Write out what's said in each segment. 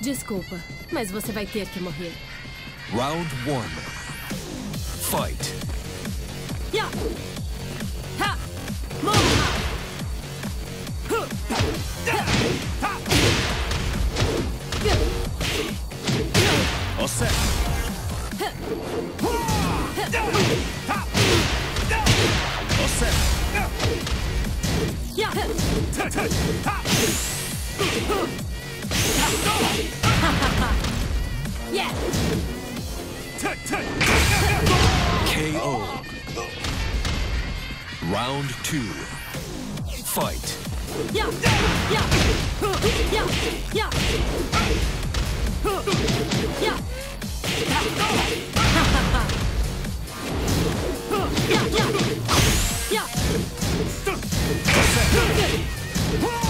Desculpa, mas você vai ter que morrer. Round one. Fight. Ya! Ha! All set. All set. Ya! Yeah. KO. Round two. Fight. Yeah. Yeah. Yeah. Yeah. Yeah. Yeah. Yeah. Yeah.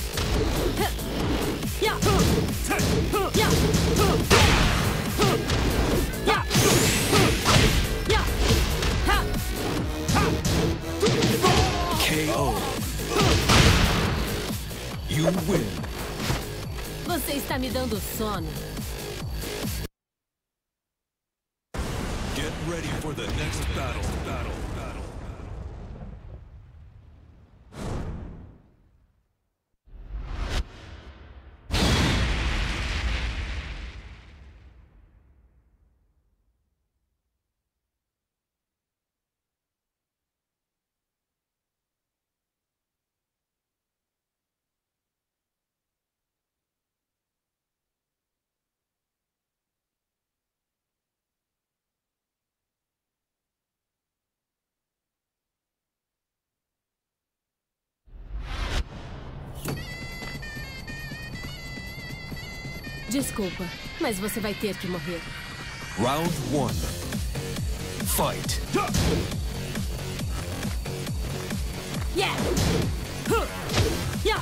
the sun. Desculpa, mas você vai ter que morrer. Round one. Fight. Yeah! Yeah!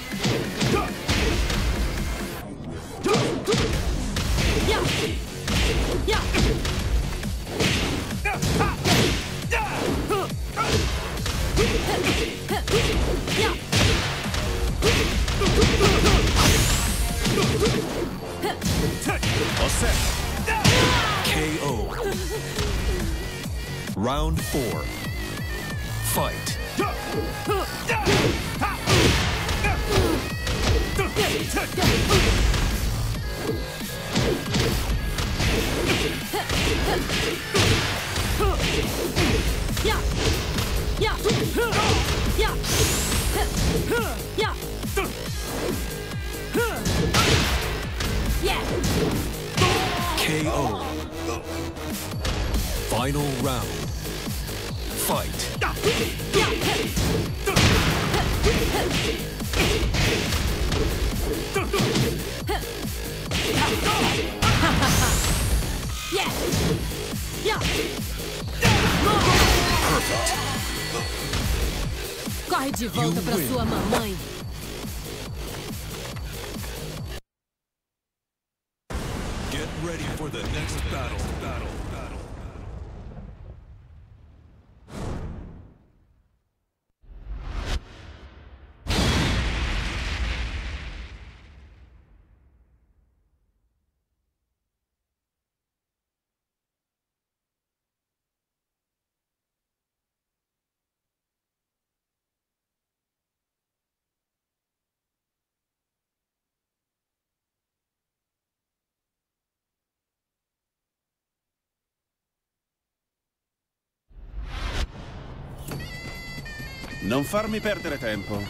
Corre de volta win. sua mamãe. Non farmi perdere tempo.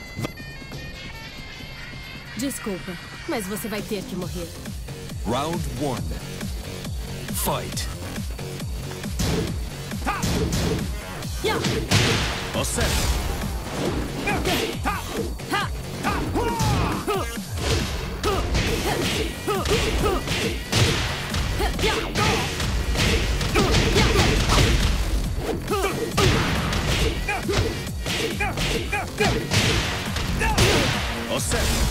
Desculpa, mas você vai ter que morrer. Round one. Fight. Yeah. Osserva. Ha. おっせ。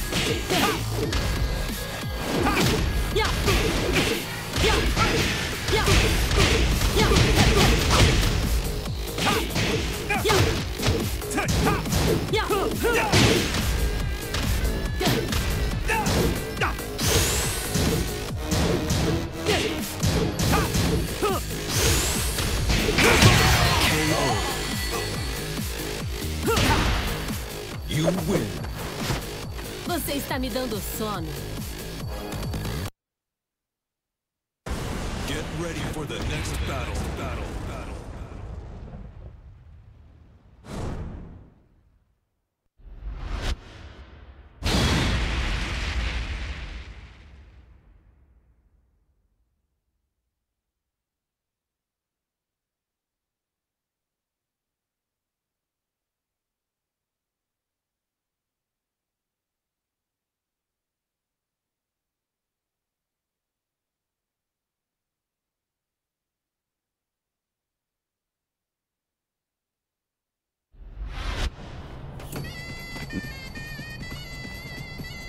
You win. Você está me dando sono. Get ready for the next battle. Battle. Battle.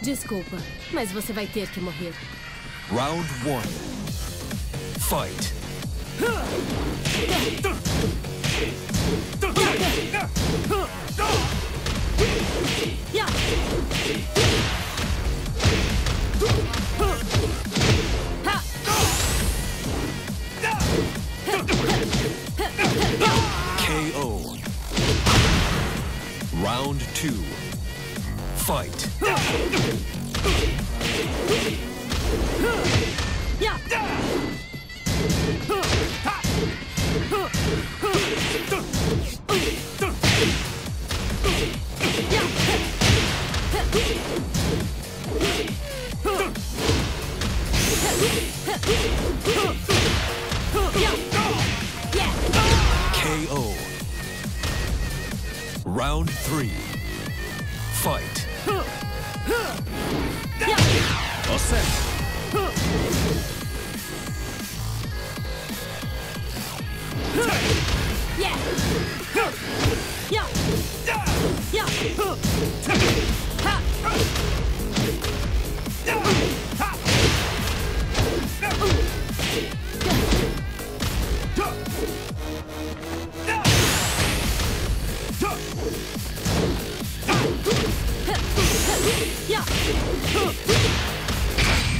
Desculpa, mas você vai ter que morrer. Round one. Fight. Yeah. Ha. KO. Round two. Fight. Yeah.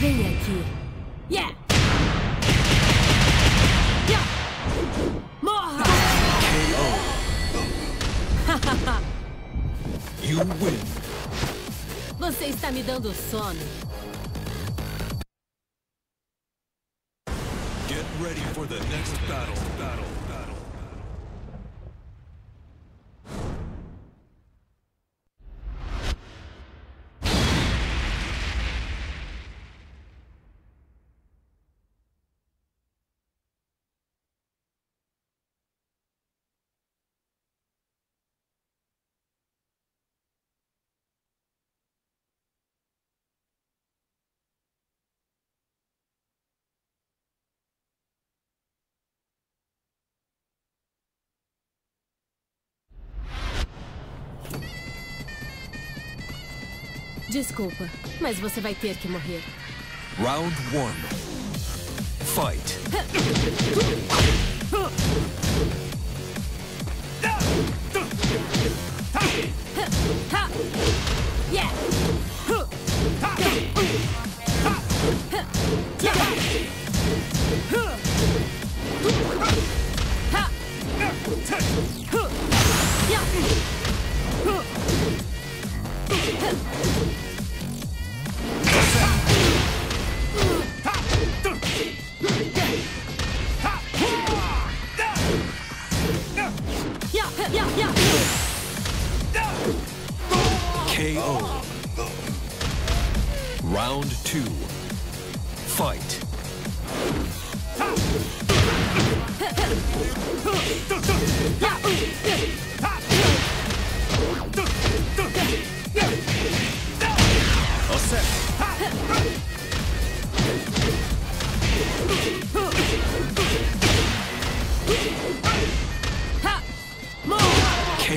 Vem aqui. Yeah! Yeah! Morra! You win. Você está me dando sono. Get ready for the next battle. Battle. Desculpa, mas você vai ter que morrer. Round one. Fight.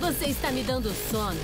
Você está me dando sono.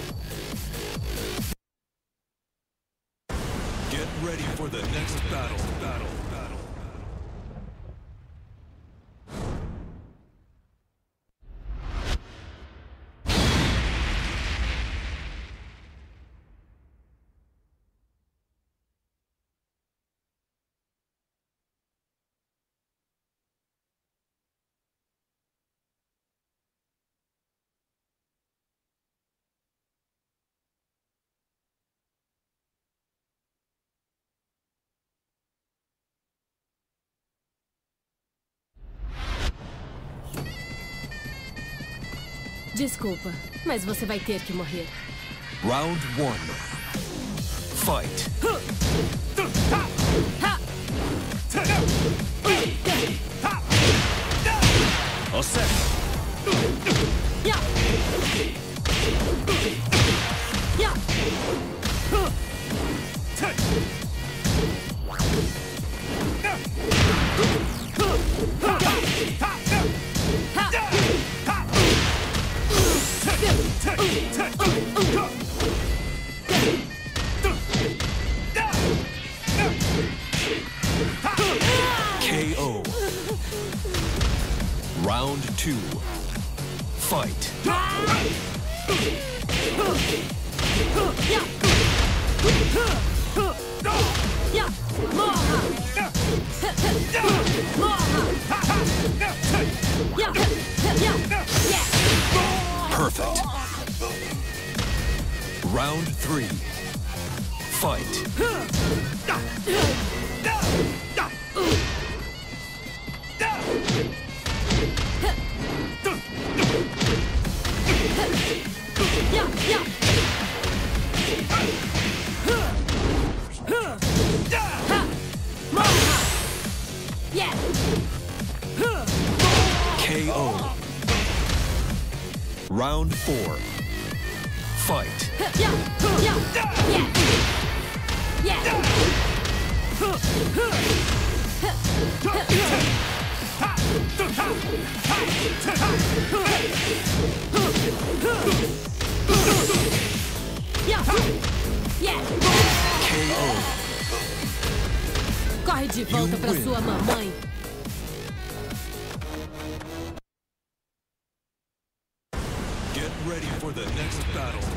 Desculpa, mas você vai ter que morrer. Round one. Fight. Ha! De volta win. sua mamãe. Get ready for the next. Battle.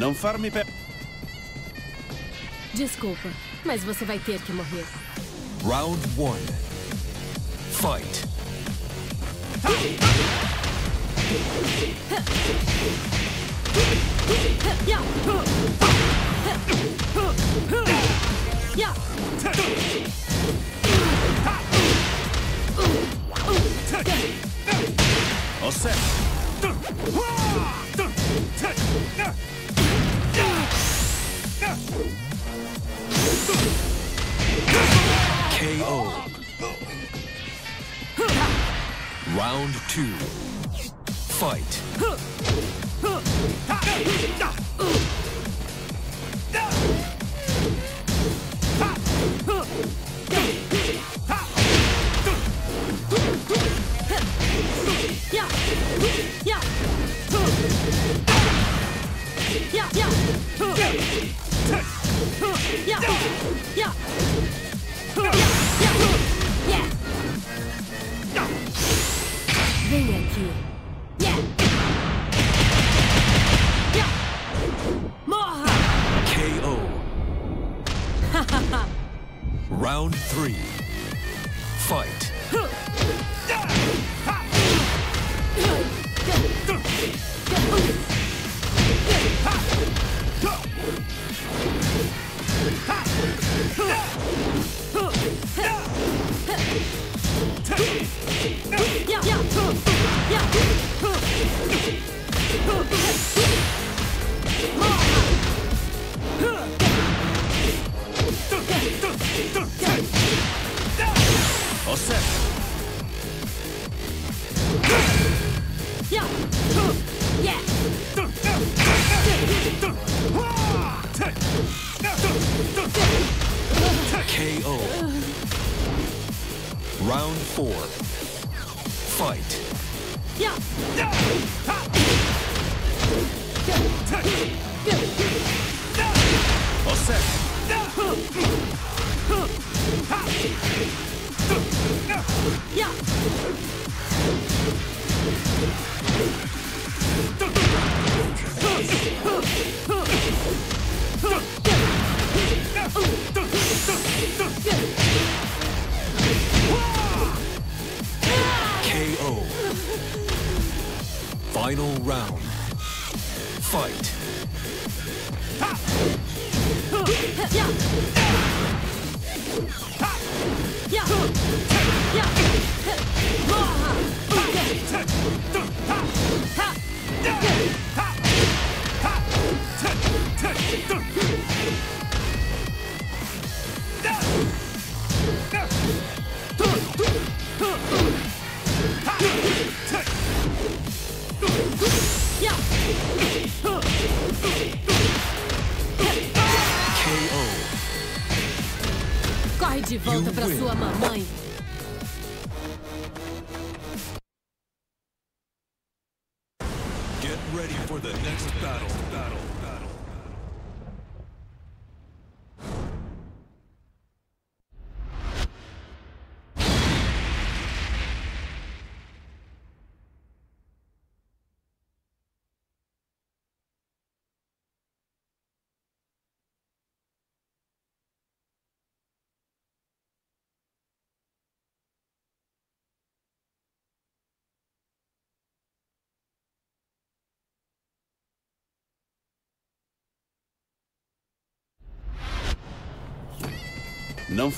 Não farmi pe... Desculpa, mas você vai ter que morrer. Round one. Fight. Ho Não.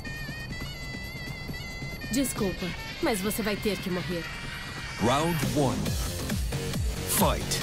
Desculpa, mas você vai ter que morrer. Round one. Fight.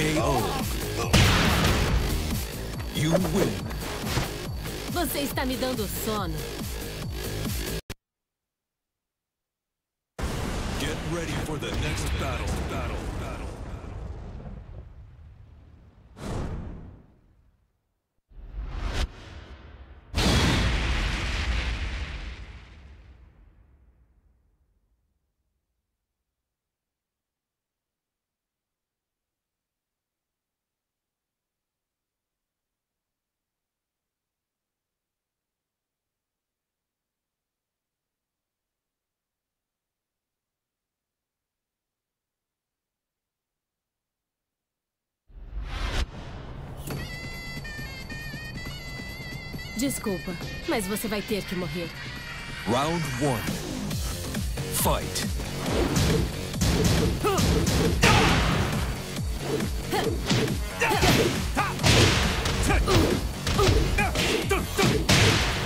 KO. You win. Você está me dando sono. Get ready for the next battle. Battle. Desculpa, mas você vai ter que morrer. Round one. Fight.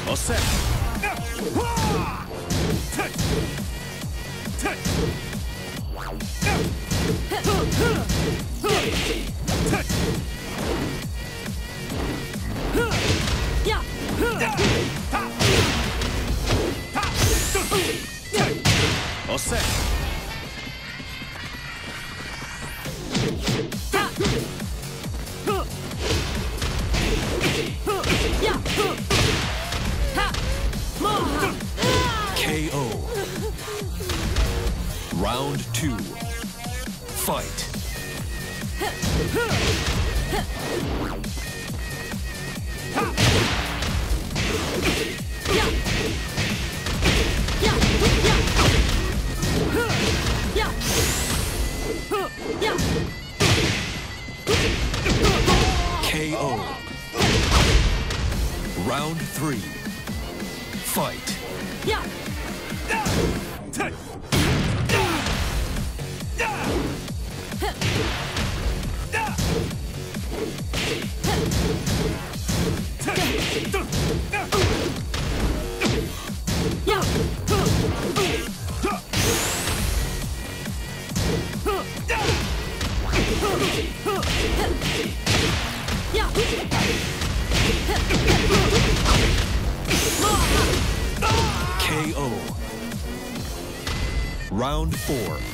Ó four.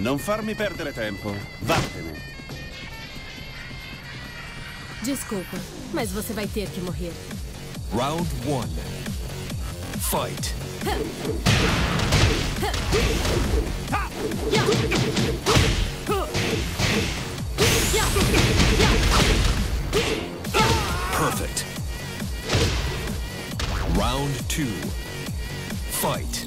Non farmi perdere tempo. Vattene. Desculpa, mas você vai ter que morrer. Round one. Fight. Perfect. Round two. Fight.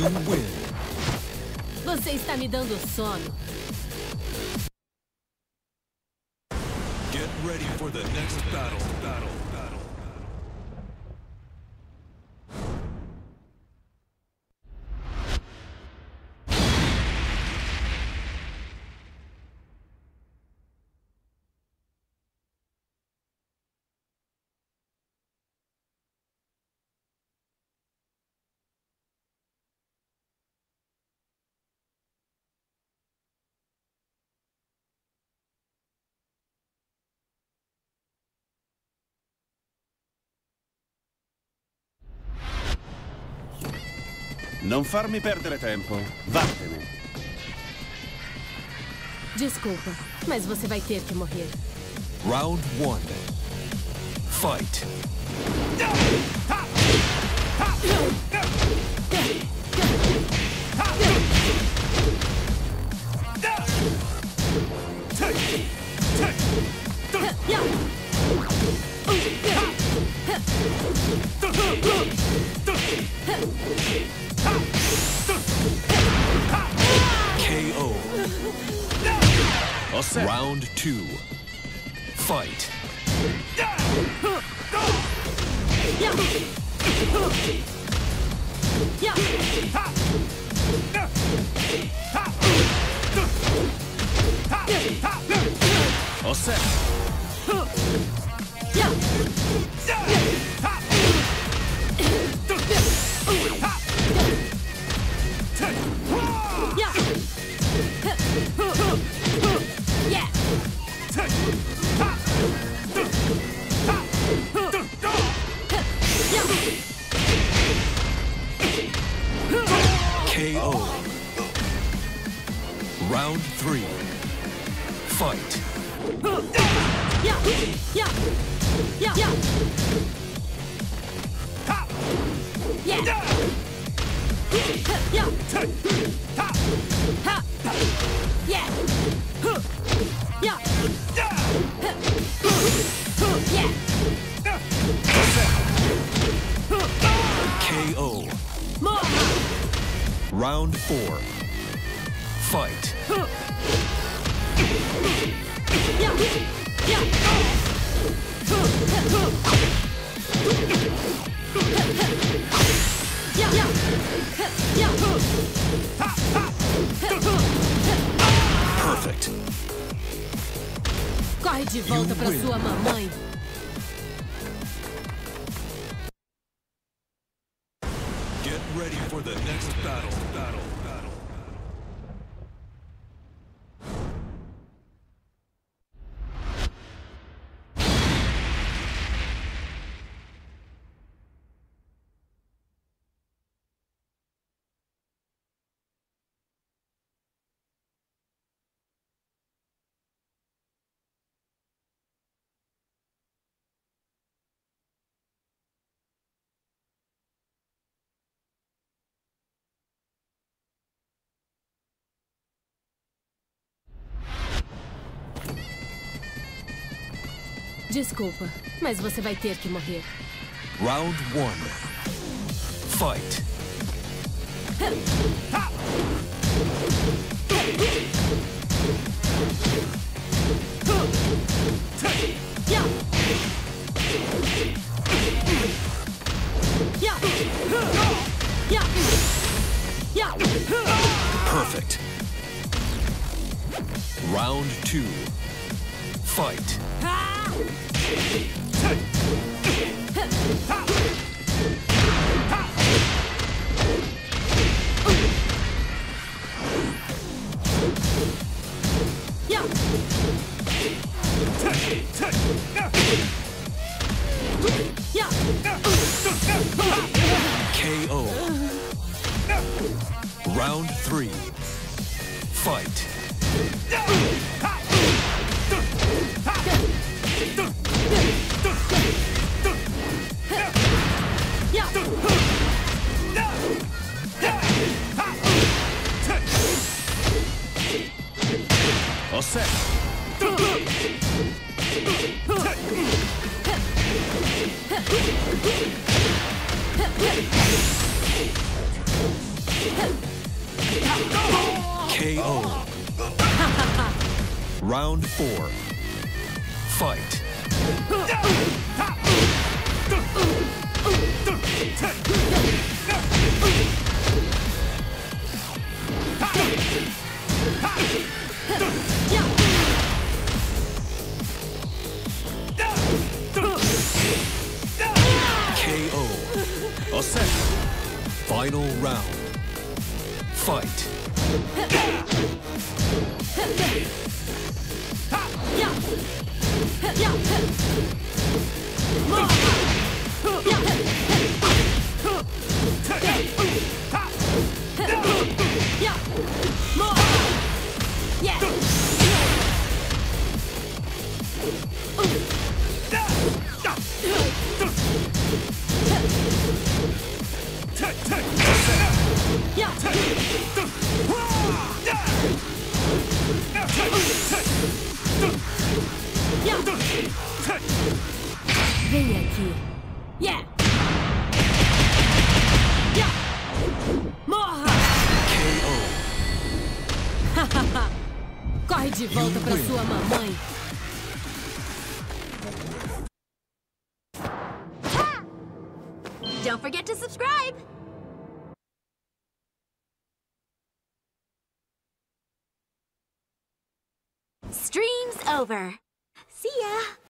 You win. Você está me dando sono. Get ready for the next battle. Battle. Non farmi perdere tempo. Vattene. Desculpa, mas você vai ter que morrer. Round one. Fight. Ya! KO. Round two. Fight. All set. Yeah. Yeah. Desculpa, mas você vai ter que morrer. Round 1. Fight. Perfect. Round 2. Fight. Ah! Hey, hey. over.